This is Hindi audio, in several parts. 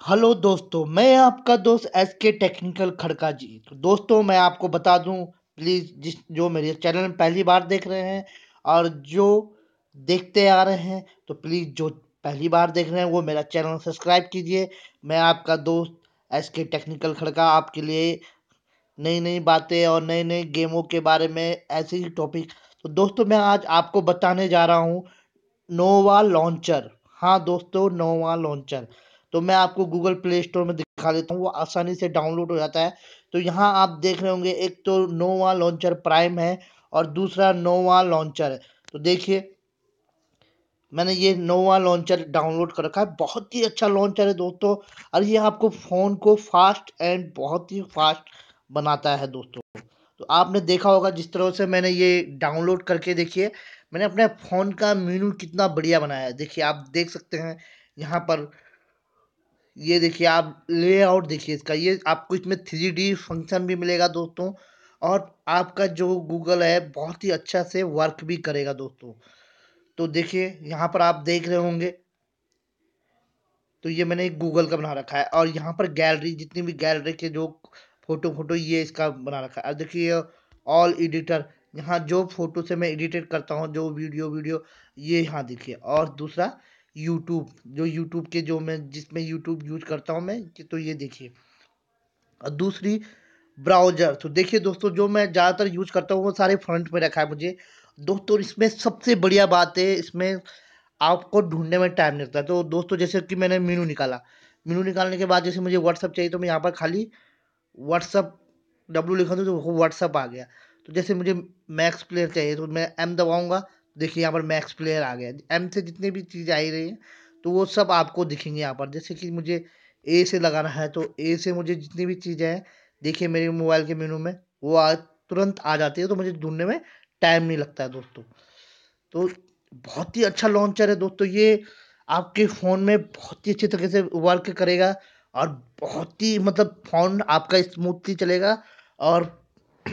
हेलो दोस्तों, मैं आपका दोस्त एस के टेक्निकल खड़का जी। तो दोस्तों, मैं आपको बता दूँ प्लीज़ जिस, जो मेरे चैनल में पहली बार देख रहे हैं और जो देखते आ रहे हैं तो प्लीज़ जो पहली बार देख रहे हैं, वो मेरा चैनल सब्सक्राइब कीजिए। मैं आपका दोस्त एस के टेक्निकल खड़का, आपके लिए नई नई बातें और नए नए गेमों के बारे में ऐसे ही टॉपिक तो दोस्तों, मैं आज आपको बताने जा रहा हूँ, नोवा लॉन्चर हाँ दोस्तों, नोवा लॉन्चर तो मैं आपको गूगल प्ले स्टोर में दिखा देता हूँ, वो आसानी से डाउनलोड हो जाता है। तो यहाँ आप देख रहे होंगे, एक तो नोवा लॉन्चर प्राइम है और दूसरा नोवा लॉन्चर है। तो देखिए, मैंने ये नोवा लॉन्चर डाउनलोड कर रखा है। बहुत ही अच्छा लॉन्चर है दोस्तों और ये आपको फ़ोन को फास्ट एंड बहुत ही फास्ट बनाता है दोस्तों। तो आपने देखा होगा, जिस तरह से मैंने ये डाउनलोड करके देखिए, मैंने अपने फ़ोन का मेनू कितना बढ़िया बनाया है। देखिए, आप देख सकते हैं, यहाँ पर ये देखिए, आप लेआउट देखिए इसका, ये आपको इसमें थ्री डी फ़ंक्शन भी मिलेगा दोस्तों और आपका जो गूगल है, बहुत ही अच्छा से वर्क भी करेगा दोस्तों। तो देखिए, यहाँ पर आप देख रहे होंगे। तो ये मैंने गूगल का बना रखा है और यहाँ पर गैलरी, जितनी भी गैलरी के जो फ़ोटो फ़ोटो, ये इसका बना रखा है। अब देखिए ऑल एडिटर यहाँ जो फ़ोटो से मैं एडिटेड करता हूँ, जो वीडियो वीडियो, ये यहाँ देखिए और दूसरा यूट्यूब जो यूट्यूब के जो मैं, जिसमें यूट्यूब यूज़ करता हूँ मैं तो ये देखिए। और दूसरी ब्राउज़र तो देखिए दोस्तों, जो मैं ज़्यादातर यूज़ करता हूँ, वो सारे फ्रंट में रखा है मुझे। दोस्तों, इसमें सबसे बढ़िया बात है, इसमें आपको ढूँढने में टाइम नहीं लगता। तो दोस्तों, जैसे कि मैंने मीनू निकाला। मीनू निकालने के बाद जैसे मुझे व्हाट्सअप चाहिए तो मैं यहाँ पर खाली व्हाट्सअप डब्लू लिखा तो व्हाट्सअप आ गया। तो जैसे मुझे मैक्स प्लेयर चाहिए तो मैं एम दबाऊँगा। देखिए, यहाँ पर मैक्स प्लेयर आ गया। एम से जितनी भी चीज़ें आई रही हैं तो वो सब आपको दिखेंगे यहाँ पर। जैसे कि मुझे ए से लगाना है तो ए से मुझे जितनी भी चीज़ें हैं, देखिए, मेरे मोबाइल के मेनू में, वो आ, तुरंत आ जाती है तो मुझे ढूँढने में टाइम नहीं लगता है दोस्तों। तो बहुत ही अच्छा लॉन्चर है दोस्तों ये। आपके फ़ोन में बहुत ही अच्छे तरीके से वर्क करेगा और बहुत ही मतलब फ़ोन आपका स्मूथली चलेगा और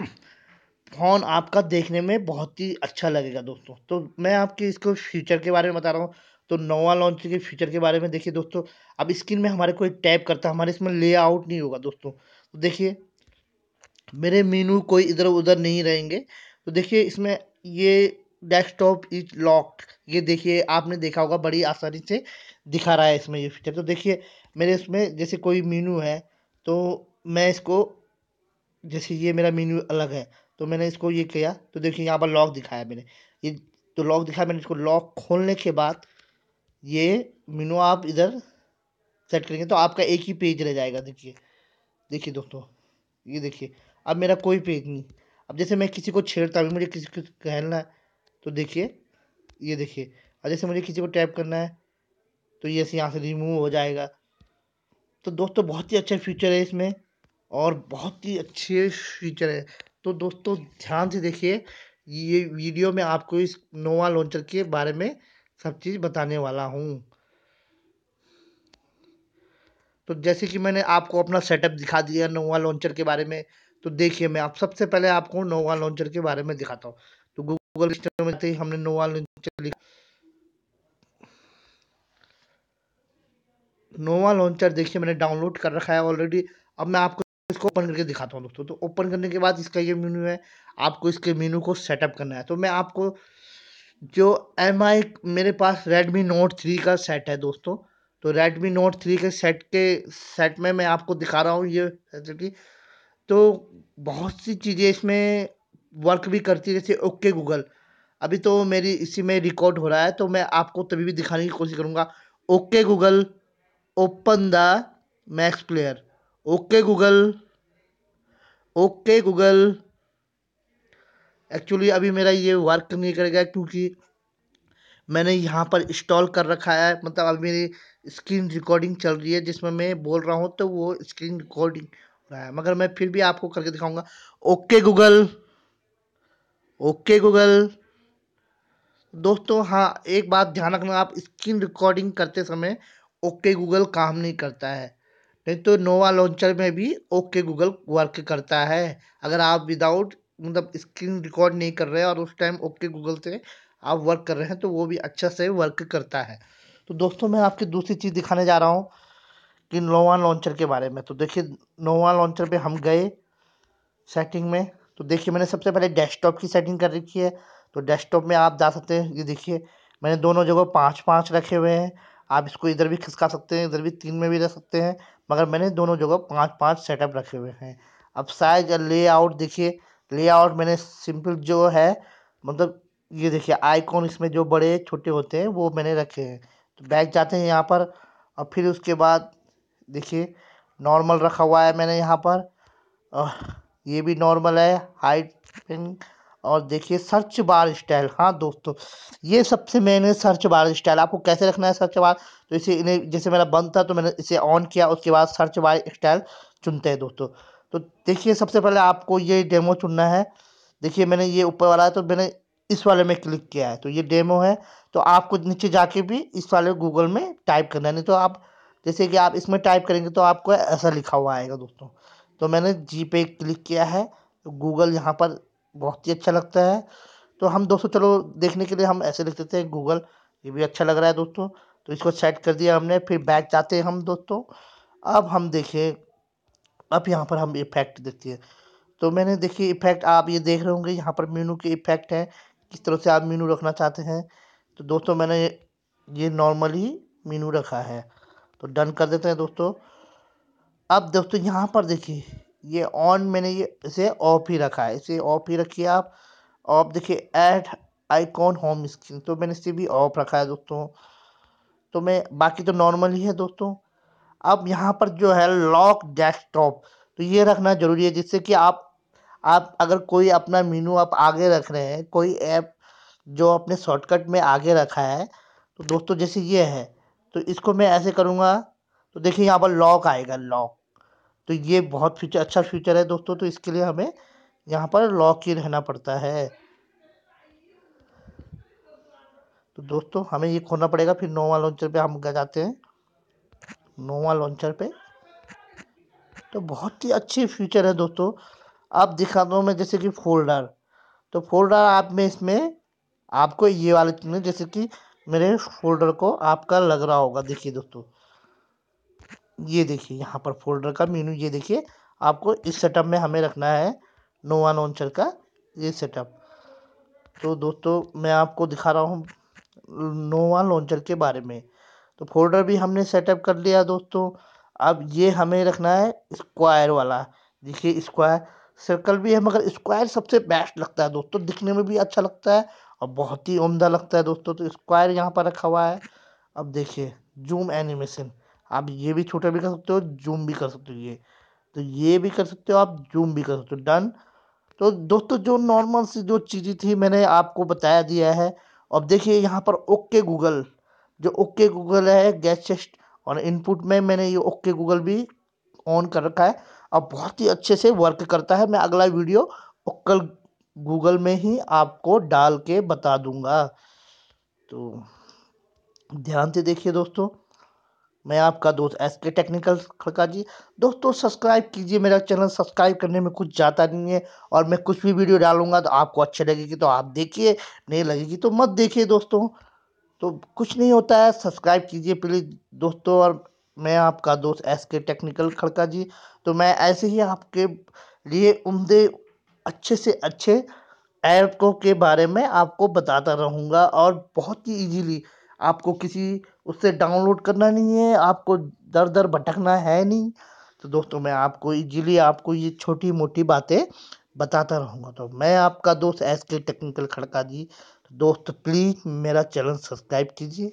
फ़ोन आपका देखने में बहुत ही अच्छा लगेगा दोस्तों। तो मैं आपके इसको फीचर के बारे में बता रहा हूँ। तो नोवा लॉन्च के फीचर के बारे में देखिए दोस्तों। अब स्क्रीन में हमारे कोई टैप करता है, हमारे इसमें लेआउट नहीं होगा दोस्तों। तो देखिए, मेरे मीनू कोई इधर उधर नहीं रहेंगे। तो देखिए इसमें ये डेस्कटॉप इज़ लॉक ये देखिए, आपने देखा होगा बड़ी आसानी से दिखा रहा है इसमें ये फीचर तो देखिए, मेरे इसमें जैसे कोई मीनू है तो मैं इसको, जैसे ये मेरा मीनू अलग है। तो मैंने इसको ये किया तो देखिए यहाँ पर लॉक दिखाया मैंने। ये तो लॉक दिखाया मैंने इसको। लॉक खोलने के बाद ये मीनू आप इधर सेट करेंगे तो आपका एक ही पेज रह जाएगा। देखिए देखिए दोस्तों, ये देखिए, अब मेरा कोई पेज नहीं। अब जैसे मैं किसी को छेड़ता हूँ मुझे किसी को कहना है तो देखिए, ये देखिए और जैसे मुझे किसी को टैप करना है तो ये यहाँ से रिमूव हो जाएगा। तो दोस्तों, बहुत ही अच्छा फीचर है इसमें और बहुत ही अच्छे फीचर है। तो दोस्तों, ध्यान से देखिए, ये वीडियो में आपको इस नोवा लॉन्चर के बारे में सब चीज़ बताने वाला हूँ। तो जैसे कि मैंने आपको अपना सेटअप दिखा दिया नोवा लॉन्चर के बारे में तो देखिए मैं आप सबसे पहले आपको नोवा लॉन्चर के बारे में दिखाता हूँ। तो गूगल में हमने नोवा लॉन्चर नोवा लॉन्चर देखिए मैंने डाउनलोड कर रखा है ऑलरेडी। अब मैं आपको इसको ओपन करके दिखाता हूँ दोस्तों। तो ओपन करने के बाद इसका ये मेनू है। आपको इसके मेनू को सेटअप करना है। तो मैं आपको जो एम आई मेरे पास रेडमी नोट थ्री का सेट है दोस्तों। तो रेडमी नोट थ्री के सेट के सेट में मैं आपको दिखा रहा हूँ ये फैसिलिटी तो बहुत सी चीज़ें इसमें वर्क भी करती है। जैसे ओके गूगल अभी तो मेरी, इसी में रिकॉर्ड हो रहा है। तो मैं आपको तभी भी दिखाने की कोशिश करूँगा। Okay Google open the MX Player okay Google okay, Google. Actually अभी मेरा ये वर्क नहीं करेगा क्योंकि मैंने यहाँ पर इंस्टॉल कर रखा है। मतलब अभी मेरी स्क्रीन रिकॉर्डिंग चल रही है, जिसमें मैं बोल रहा हूँ तो वो स्क्रीन रिकॉर्डिंग हो रहा है। मगर मैं फिर भी आपको करके दिखाऊँगा। Okay, Google. Okay, Google. दोस्तों हाँ एक बात ध्यान रखना, आप स्क्रीन रिकॉर्डिंग करते समय ओके, गूगल काम नहीं करता है। नहीं तो नोवा लॉन्चर में भी ओके गूगल वर्क करता है। अगर आप विदाउट मतलब स्क्रीन रिकॉर्ड नहीं कर रहे और उस टाइम ओके गूगल से आप वर्क कर रहे हैं तो वो भी अच्छा से वर्क करता है। तो दोस्तों, मैं आपकी दूसरी चीज़ दिखाने जा रहा हूँ कि नोवा लॉन्चर के बारे में। तो देखिए नोवा लॉन्चर पे हम गए सेटिंग में। तो देखिए, मैंने सबसे पहले डेस्कटॉप की सेटिंग कर रखी है। तो डेस्कटॉप में आप जा सकते हैं। ये देखिए, मैंने दोनों जगह पाँच पाँच रखे हुए हैं। आप इसको इधर भी खिसका सकते हैं, इधर भी तीन में भी रख सकते हैं, मगर मैंने दोनों जगह पाँच पाँच सेटअप रखे हुए हैं। अब साइज़ लेआउट देखिए लेआउट मैंने सिंपल जो है मतलब ये देखिए आइकॉन इसमें जो बड़े, छोटे होते हैं, वो मैंने रखे हैं। तो बैग जाते हैं यहाँ पर, और फिर उसके बाद देखिए नॉर्मल रखा हुआ है मैंने यहाँ पर। ये भी नॉर्मल है हाइट और देखिए सर्च बार स्टाइल। हाँ दोस्तों, ये सबसे मेन है सर्च बार स्टाइल आपको कैसे रखना है सर्च बार? तो इसे इन्हें, जैसे मेरा बंद था तो मैंने इसे ऑन किया, उसके बाद सर्च बार स्टाइल चुनते हैं दोस्तों। तो देखिए, सबसे पहले आपको ये डेमो चुनना है। देखिए, मैंने ये ऊपर वाला है तो मैंने इस वाले में क्लिक किया है तो ये डेमो है। तो आपको नीचे जाके भी इस वाले गूगल में टाइप करना है, नहीं तो आप, जैसे कि आप इसमें टाइप करेंगे तो आपको ऐसा लिखा हुआ आएगा दोस्तों। तो मैंने जी पे क्लिक किया है तो गूगल यहाँ पर बहुत ही अच्छा लगता है। तो हम दोस्तों, चलो देखने के लिए हम ऐसे लिख देते हैं गूगल ये भी अच्छा लग रहा है दोस्तों। तो इसको सेट कर दिया हमने, फिर बैक जाते हैं हम दोस्तों। अब हम देखें, अब यहाँ पर हम इफ़ेक्ट देखते हैं। तो मैंने देखिए इफ़ेक्ट आप ये देख रहे होंगे, यहाँ पर मीनू के इफ़ेक्ट हैं, किस तरह से आप मीनू रखना चाहते हैं। तो दोस्तों, मैंने ये नॉर्मली मीनू रखा है। तो डन कर देते हैं दोस्तों। अब दोस्तों, यहाँ पर देखिए ये ऑन मैंने ये इसे ऑफ़ ही रखा है। इसे ऑफ़ ही रखिए आप। ऑफ़ देखिए ऐड आइकॉन होम स्क्रीन तो मैंने इसे भी ऑफ़ रखा है दोस्तों। तो मैं, बाकी तो नॉर्मल ही है दोस्तों। अब यहाँ पर जो है लॉक डेस्कटॉप तो ये रखना ज़रूरी है जिससे कि आप आप अगर कोई अपना मीनू आप आगे रख रहे हैं, कोई ऐप जो अपने शॉर्टकट में आगे रखा है तो दोस्तों जैसे ये है। तो इसको मैं ऐसे करूँगा। तो देखिए यहाँ पर लॉक आएगा लॉक तो ये बहुत फीचर अच्छा फीचर है दोस्तों तो इसके लिए हमें यहाँ पर लॉक ही रहना पड़ता है। तो दोस्तों, हमें ये खोलना पड़ेगा, फिर नोवा लॉन्चर पे हम जाते हैं। नोवा लॉन्चर पे। तो बहुत ही अच्छी फीचर है दोस्तों। आप दिखाता हूँ मैं जैसे कि फोल्डर तो फोल्डर आप में इसमें आपको ये वाले जैसे कि मेरे फोल्डर को आपका लग रहा होगा। देखिए दोस्तों ये देखिए, यहाँ पर फोल्डर का मेनू, ये देखिए, आपको इस सेटअप में हमें रखना है नोवा लॉन्चर का ये सेटअप तो दोस्तों, मैं आपको दिखा रहा हूँ नोवा लॉन्चर के बारे में। तो फोल्डर भी हमने सेटअप कर लिया दोस्तों। अब ये हमें रखना है स्क्वायर वाला। देखिए स्क्वायर सर्कल भी है, मगर स्क्वायर सबसे बेस्ट लगता है दोस्तों। दिखने में भी अच्छा लगता है और बहुत ही उम्दा लगता है दोस्तों। तो स्क्वायर यहाँ पर रखा हुआ है। अब देखिए जूम एनिमेशन आप ये भी छोटा भी कर सकते हो, जूम भी कर सकते हो ये। तो ये भी कर सकते हो आप, जूम भी कर सकते हो। डन। तो दोस्तों, जो नॉर्मल सी जो चीज़ें थी मैंने आपको बताया दिया है। अब देखिए यहाँ पर ओके गूगल, जो ओके गूगल है गैस और इनपुट में मैंने ये ओके गूगल भी ऑन कर रखा है। अब बहुत ही अच्छे से वर्क करता है। मैं अगला वीडियो कल गूगल में ही आपको डाल के बता दूँगा। तो ध्यान से देखिए दोस्तों। मैं आपका दोस्त एस के टेक्निकल खड़का जी। दोस्तों सब्सक्राइब कीजिए मेरा चैनल सब्सक्राइब करने में कुछ जाता नहीं है और मैं कुछ भी वीडियो डालूँगा तो आपको अच्छी लगेगी। तो आप देखिए, नहीं लगेगी तो मत देखिए दोस्तों। तो कुछ नहीं होता है सब्सक्राइब कीजिए प्लीज़ दोस्तों। और मैं आपका दोस्त एस के टेक्निकल खड़का जी। तो मैं ऐसे ही आपके लिए उम्दे अच्छे से अच्छे ऐपों के बारे में आपको बताता रहूँगा और बहुत ही इजीली आपको किसी, उससे डाउनलोड करना नहीं है, आपको दर दर भटकना है नहीं। तो दोस्तों, मैं आपको इजीली आपको ये छोटी मोटी बातें बताता रहूँगा। तो मैं आपका दोस्त एस के टेक्निकल खड़का जी। दोस्त प्लीज़ मेरा चैनल सब्सक्राइब कीजिए।